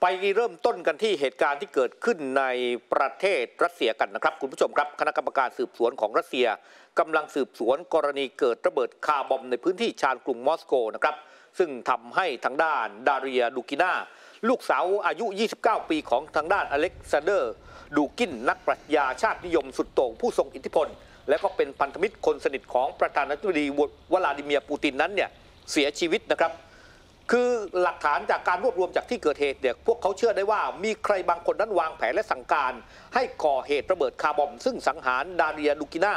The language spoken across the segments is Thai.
ไปเริ่มต้นกันที่เหตุการณ์ที่เกิดขึ้นในประเทศรัสเซียกันนะครับ คุณผู้ชมครับ คณะกรรมการสืบสวนของรัสเซียกำลังสืบสวนกรณีเกิดระเบิดคาร์บอมบ์ในพื้นที่ชานกรุงมอสโกนะครับ ซึ่งทำให้ทางด้านดาเรียดูกิน่าลูกสาวอายุ 29 ปีของทางด้านอเล็กซานเดอร์ ดูกินนักปรัชญาชาตินิยมสุดโต่งผู้ทรงอิทธิพล และก็เป็นพันธมิตรคนสนิทของประธานาธิบดีวลาดิเมียร์ปูตินนั้นเนี่ยเสียชีวิตนะครับ คือหลักฐานจากการรวบรวมจากที่เกิดเหตุเนี่ยพวกเขาเชื่อได้ว่ามีใครบางคนนั้นวางแผนและสั่งการ ให้ก่อเหตุระเบิดคาร์บอมบ์ ซึ่งสังหารดาเรียดูกิน่า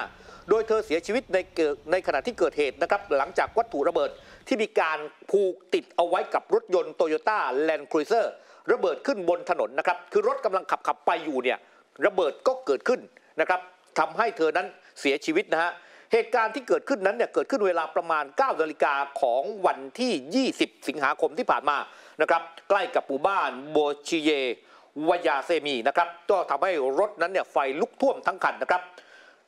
โดยเธอเสียชีวิตในเกิดในขณะที่เกิดเหตุนะครับหลังจากวัตถุระเบิดที่มีการผูกติดเอาไว้กับรถยนต์โตโยต้าแลนด์ครูเซอร์ระเบิดขึ้นบนถนนนะครับคือรถกำลังขับขับไปอยู่เนี่ยระเบิดก็เกิดขึ้นนะครับทำให้เธอนั้นเสียชีวิตนะฮะ เหตุการณ์ที่เกิดขึ้นนั้นเนี่ยเกิดขึ้นเวลาประมาณ9นาฬิกาของวันที่ 20 สิงหาคมที่ผ่านมานะครับใกล้กับหมู่บ้านโบลชิเยเวียเซมีนะครับก็ทำให้รถนั้นเนี่ยไฟลุกท่วมทั้งคันนะครับ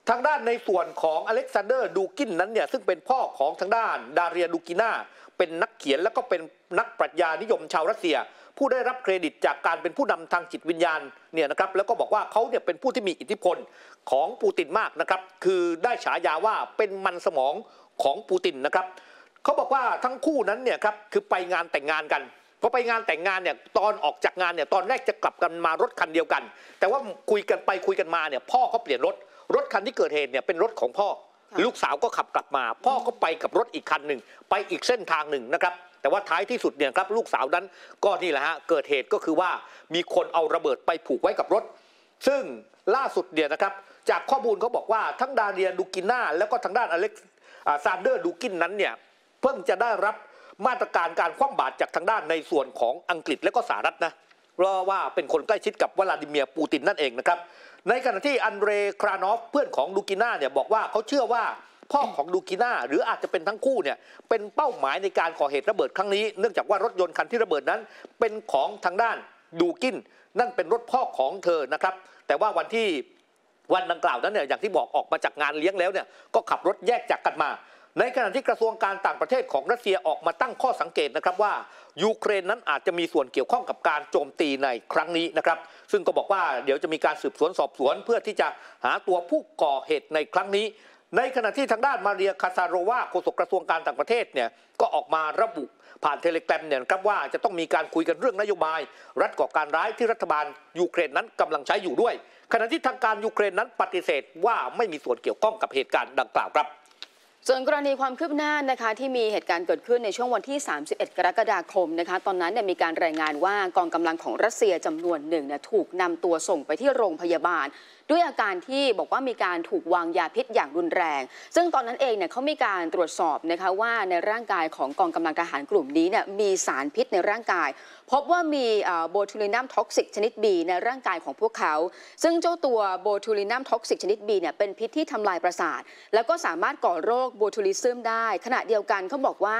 ทางด้านในส่วนของอเล็กซานเดอร์ดูกินนั้นเนี่ยซึ่งเป็นพ่อของทางด้านดาเรียดูกิน่าเป็นนักเขียนและก็เป็นนักปรัชญานิยมชาวรัสเซีย ผู้ได้รับเครดิตจากการเป็นผู้นำทางจิตวิญญาณเนี่ยนะครับแล้วก็บอกว่าเขาเนี่ยเป็นผู้ที่มีอิทธิพลของปูตินมากนะครับคือได้ฉายาว่าเป็นมันสมองของปูตินนะครับเขาบอกว่าทั้งคู่นั้นเนี่ยครับคือไปงานแต่งงานกันพอไปงานแต่งงานเนี่ยตอนออกจากงานเนี่ยตอนแรกจะกลับกันมารถคันเดียวกัน แต่ว่าคุยกันไปคุยกันมาเนี่ยพ่อเขาเปลี่ยนรถรถคันที่เกิดเหตุเนี่ยเป็นรถของพ่อ ลูกสาวก็ขับกลับมา พ่อก็ไปกับรถอีกคันหนึ่งไปอีกเส้นทางหนึ่งนะครับ แต่ว่าท้ายที่สุดเนี่ยครับลูกสาวนั้นก็นี่แหละฮะเกิดเหตุก็คือว่ามีคนเอาระเบิดไปผูกไว้กับรถ ซึ่งล่าสุดเนี่ยนะครับจากข้อมูลเขาบอกว่าทั้งดาเรียดูกิน่าแล้วก็ทางด้านอเล็กซานเดอร์ดูกินนั้นเนี่ยเพิ่งจะได้รับมาตรการการคว่ำบาตรจากทางด้านในส่วนของอังกฤษและก็สหรัฐนะเพราะว่าเป็นคนใกล้ชิดกับวลาดิเมียร์ปูตินนั่นเองนะครับในขณะที่อันเดรย์คราสนอฟเพื่อนของดูกิน่าเนี่ยบอกว่าเขาเชื่อว่า พ่อของดูกิน่าหรืออาจจะเป็นทั้งคู่เนี่ยเป็นเป้าหมายในการก่อเหตุระเบิดครั้งนี้ เนื่องจากว่ารถยนต์คันที่ระเบิดนั้น เป็นของทางด้านดูกิน นั่นเป็นรถพ่อของเธอนะครับ แต่ว่าวันที่วันดังกล่าวนั้นเนี่ยอย่างที่บอกออกมาจากงานเลี้ยงแล้วเนี่ยก็ขับรถแยกจากกันมา ในขณะที่กระทรวงการต่างประเทศของรัสเซียออกมาตั้งข้อสังเกตนะครับว่ายูเครนนั้นอาจจะมีส่วนเกี่ยวข้องกับการโจมตีในครั้งนี้นะครับ ซึ่งก็บอกว่าเดี๋ยวจะมีการสืบสวนสอบสวนเพื่อที่จะหาตัวผู้ก่อเหตุในครั้งนี้ ในขณะที่ทางด้านมาเรียซาคาโรวาโฆษกกระทรวงการต่างประเทศเนี่ยก็ออกมาระบุผ่านเทเลแกรมเนี่ยครับว่าจะต้องมีการคุยกันเรื่องนโยบาย รัฐก่อการร้ายที่รัฐบาลยูเครนนั้นกำลังใช้อยู่ด้วย ขณะที่ทางการยูเครนนั้นปฏิเสธว่าไม่มีส่วนเกี่ยวข้องกับเหตุการณ์ดังกล่าวครับส่วนกรณีความคืบหน้านะคะที่มีเหตุการณ์เกิดขึ้นในช่วงวันที่ 31 กรกฎาคมนะคะตอนนั้นเนี่ยมีการรายงานว่ากองกำลังของรัสเซียจำนวนหนึ่งเนี่ยถูกนำตัวส่งไปที่โรงพยาบาล ด้วยอาการที่บอกว่ามีการถูกวางยาพิษอย่างรุนแรง ซึ่งตอนนั้นเองเนี่ยเขามีการตรวจสอบนะคะว่าในร่างกายของกองกำลังทหารกลุ่มนี้เนี่ยมีสารพิษในร่างกาย พบว่ามีโบทูลินัมท็อกซินชนิด B ในร่างกายของพวกเขา ซึ่งเจ้าตัวโบทูลินัมท็อกซิกชนิด B เนี่ยเป็นพิษที่ทำลายประสาท แล้วก็สามารถก่อโรคโบทูลิซึมได้ ขณะเดียวกันเขาบอกว่า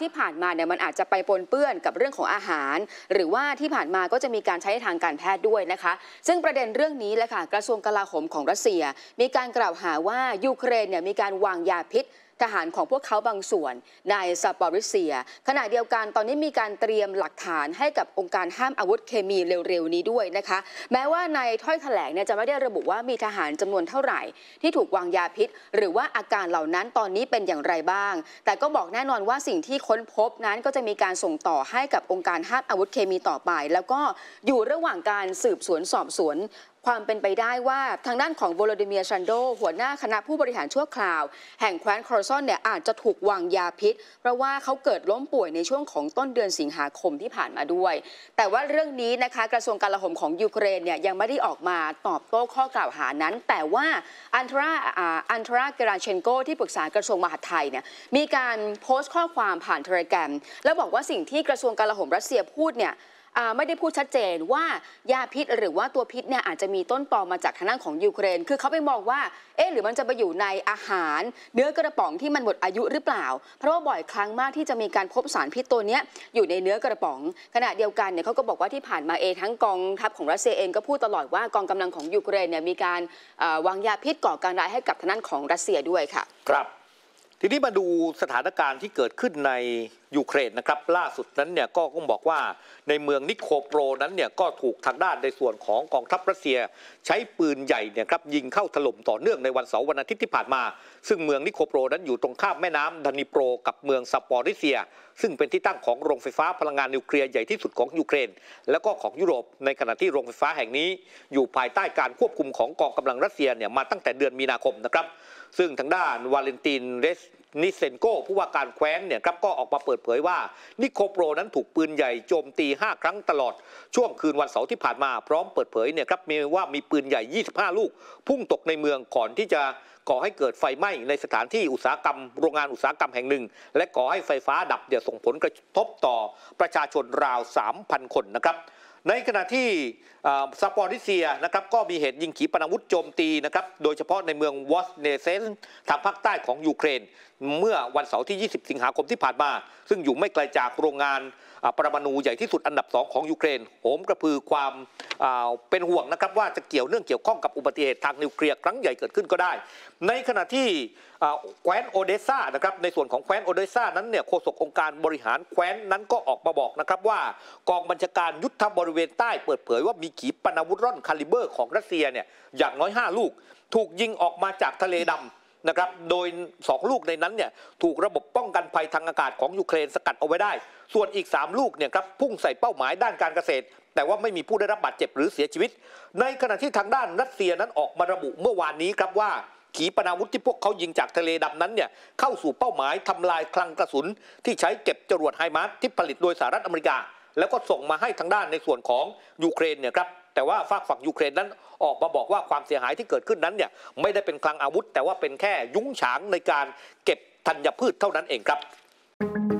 ที่ผ่านมาเนี่ยมันอาจจะไปปนเปื้อนกับเรื่องของอาหาร หรือว่าที่ผ่านมาก็จะมีการใช้ทางการแพทย์ด้วยนะคะ ซึ่งประเด็นเรื่องนี้แหละค่ะกระทรวงกลาโหมของรัสเซีย มีการกล่าวหาว่ายูเครนเนี่ยมีการวางยาพิษทหารของพวกเขาบางส่วนในซาปอริเซีย ขณะเดียวกันตอนนี้มีการเตรียมหลักฐานให้กับองค์การห้ามอาวุธเคมีเร็วๆนี้ด้วยนะคะ แม้ว่าในถ้อยแถลงเนี่ยจะไม่ได้ระบุว่ามีทหารจำนวนเท่าไหร่ ที่ถูกวางยาพิษ หรือว่าอาการเหล่านั้นตอนนี้เป็นอย่างไรบ้าง แต่ก็บอกแน่นอนว่าสิ่งที่ค้นพบนั้นก็จะมีการส่งต่อให้กับองค์การห้ามอาวุธเคมีต่อไป แล้วก็อยู่ระหว่างการสืบสวนสอบสวน ความเป็นไปได้ว่าทางด้านของโวโลดิเมียร์ซัลโด หัวหน้าคณะผู้บริหารชั่วคราว แห่งแคว้นเคอร์ซอนเนี่ยอาจจะถูกวางยาพิษ เพราะว่าเขาเกิดล้มป่วยในช่วงของต้นเดือนสิงหาคมที่ผ่านมาด้วย แต่ว่าเรื่องนี้นะคะกระทรวงกลาโหมของยูเครนเนี่ยยังไม่ได้ออกมาตอบโต้ข้อกล่าวหานั้น แต่ว่าอันตอนอันตอนเกราเชนโกที่ปรึกษากระทรวงมหาดไทยเนี่ยมีการโพสต์ข้อความผ่านเทเลแกรมแล้วบอกว่าสิ่งที่กระทรวงกลาโหมรัสเซียพูดเนี่ย ไม่ได้พูดชัดเจนว่ายาพิษ หรือว่าตัวพิษเนี่ยอาจจะมีต้นตอมาจากทางด้านของยูเครน คือเขาไปมองว่า เอ๊ะหรือมันจะไปอยู่ในอาหาร เนื้อกระป๋องที่มันหมดอายุหรือเปล่า เพราะว่าบ่อยครั้งมากที่จะมีการพบสารพิษตัวนี้อยู่ในเนื้อกระป๋อง ขณะเดียวกันเนี่ยเขาก็บอกว่าที่ผ่านมาเองทั้งกองทัพของรัสเซียเองก็พูดตลอดว่ากองกำลังของยูเครนเนี่ยมีการวางยาพิษก่อการร้ายให้กับทางด้านของรัสเซียด้วยค่ะ ครับ ทีนี้มาดูสถานการณ์ที่เกิดขึ้นในยูเครนนะครับ ล่าสุดนั้นเนี่ยก็ต้องบอกว่าในเมืองนิโคโปลนั้นเนี่ยก็ถูกทางด้านในส่วนของกองทัพรัสเซีย ใช้ปืนใหญ่เนี่ยครับยิงเข้าถล่มต่อเนื่องในวันเสาร์วันอาทิตย์ที่ผ่านมา ซึ่งเมืองนิโคโปลนั้นอยู่ตรงข้ามแม่น้ำดนิโปร กับเมืองซาปอริซเซีย ซึ่งเป็นที่ตั้งของโรงไฟฟ้าพลังงานนิวเคลียร์ใหญ่ที่สุดของยูเครน แล้วก็ของยุโรปในขณะที่โรงไฟฟ้าแห่งนี้ อยู่ภายใต้การควบคุมของกองกำลังรัสเซียเนี่ยมาตั้งแต่เดือนมีนาคมนะครับซึ่งทางด้านวาเลนตินเรสนิเซนโกผู้ว่าการแคว้นเนี่ยครับก็ออกมาเปิดเผยว่า นิโคโปรนั้นถูกปืนใหญ่โจมตี 5 ครั้งตลอด ช่วงคืนวันเสาร์ที่ผ่านมาพร้อมเปิดเผยเนี่ยครับมีว่ามีปืนใหญ่ 25 ลูก พุ่งตกในเมืองก่อนที่จะก่อให้เกิดไฟไหม้ในสถานที่อุตสาหกรรมโรงงานอุตสาหกรรมแห่งหนึ่ง และก่อให้ไฟฟ้าดับเดี๋ยวส่งผลกระทบต่อประชาชนราว 3,000 คนนะครับ ในขณะที่ซาปอริซเซียนะครับก็มีเหตุยิงขีปนาวุธโจมตีนะครับโดยเฉพาะในเมืองวอซเนเซนสก์ทางภาคใต้ของยูเครน เมื่อวันเสาร์ที่ 20 สิงหาคมที่ผ่านมา ซึ่งอยู่ไม่ไกลจากโรงงานปรมาณูใหญ่ที่สุดอันดับ 2 ของยูเครนโหมกระพือความอ่าเป็นห่วงนะครับว่าจะเกี่ยวเนื่องเกี่ยวข้องกับอุบัติเหตุทางนิวเคลียร์ครั้งใหญ่เกิดขึ้นก็ได้ ในขณะที่แคว้นโอเดสซานะครับในส่วนของแคว้นโอเดสซานั้นเนี่ยโฆษกองค์การบริหารแคว้นนั้นก็ออกมาบอกนะครับว่ากองบัญชาการยุทธบริเวณใต้เปิดเผยว่ามีขีปนาวุธร่อนคาลิเบอร์ของรัสเซียเนี่ยอย่างน้อย 5 ลูก ถูกยิงออกมาจากทะเลดำนะครับโดย 2 ลูกในนั้นเนี่ยถูกระบบป้องกันภัยทางอากาศของยูเครนสกัดเอาไว้ได้ ส่วนอีก 3 ลูกเนี่ยครับพุ่งใส่เป้าหมายด้านการเกษตร แต่ว่าไม่มีผู้ได้รับบาดเจ็บหรือเสียชีวิต ในขณะที่ทางด้านรัสเซียนั้นออกมาระบุเมื่อวานนี้ครับว่าขีปนาวุธที่พวกเขายิงจากทะเลดำนั้นเนี่ยเข้าสู่เป้าหมายทำลายคลังกระสุนที่ใช้เก็บจรวดไฮมาร์สที่ผลิตโดยสหรัฐอเมริกา แล้วก็ส่งมาให้ทางด้านในส่วนของยูเครนเนี่ยครับแต่ว่าฟากฝั่งยูเครนนั้นออกมาบอกว่าความเสียหายที่เกิดขึ้นนั้นเนี่ยไม่ได้เป็นคลังอาวุธ แต่ว่าเป็นแค่ยุ้งฉางในการเก็บธัญพืชเท่านั้นเองครับ